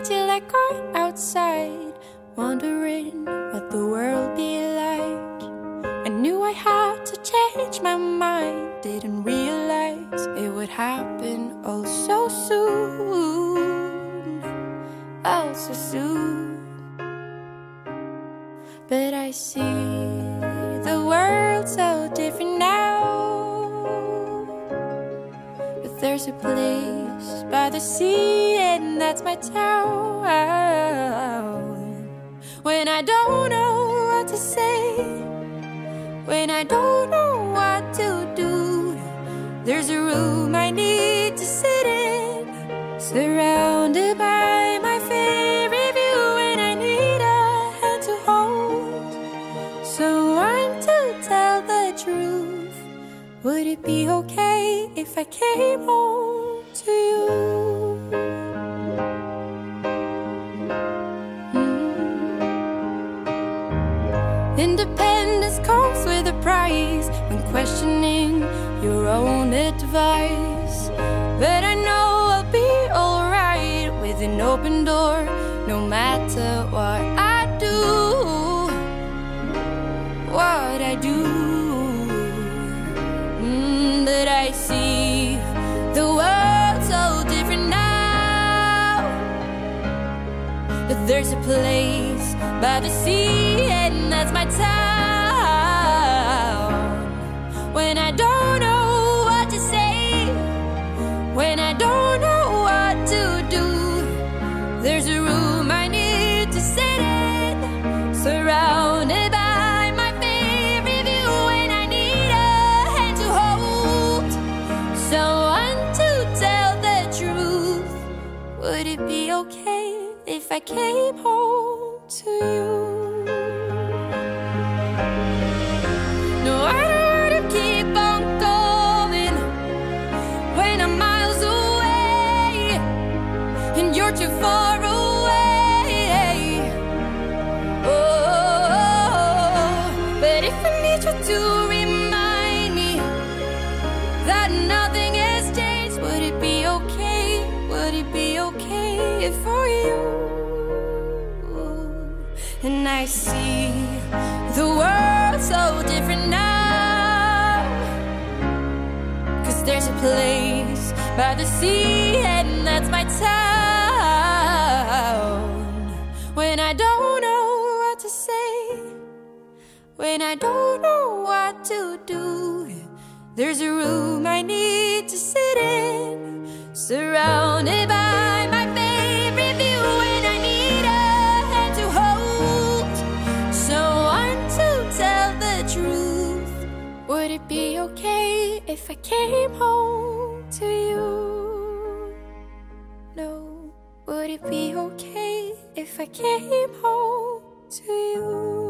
till I got outside, wondering what the world be like. I knew I had to change my mind, didn't realize it would happen all so soon, all so soon. But I see the world so different now. But there's a place by the sea, and that's my town. When I don't know what to say, when I don't know what to do, there's a room I need to sit in, surrounded by my favorite view, and I need a hand to hold. Someone to tell the truth. Would it be okay if I came home to you? Mm. Independence comes with a price when questioning your own advice. But I know I'll be alright with an open door, no matter what But there's a place by the sea, and that's my town. I came home to you? No, I don't wanna keep on when I'm miles away and you're too far away. Oh, but if I need you to remind me that nothing would it be okay? Would it be okay for you? And I see the world so different now. Cause there's a place by the sea, and that's my town. When I don't know what to say, when I don't know what to do, there's a room I need to sit in, surrounded by Would it be okay if I came home to you? No, would it be okay if I came home to you?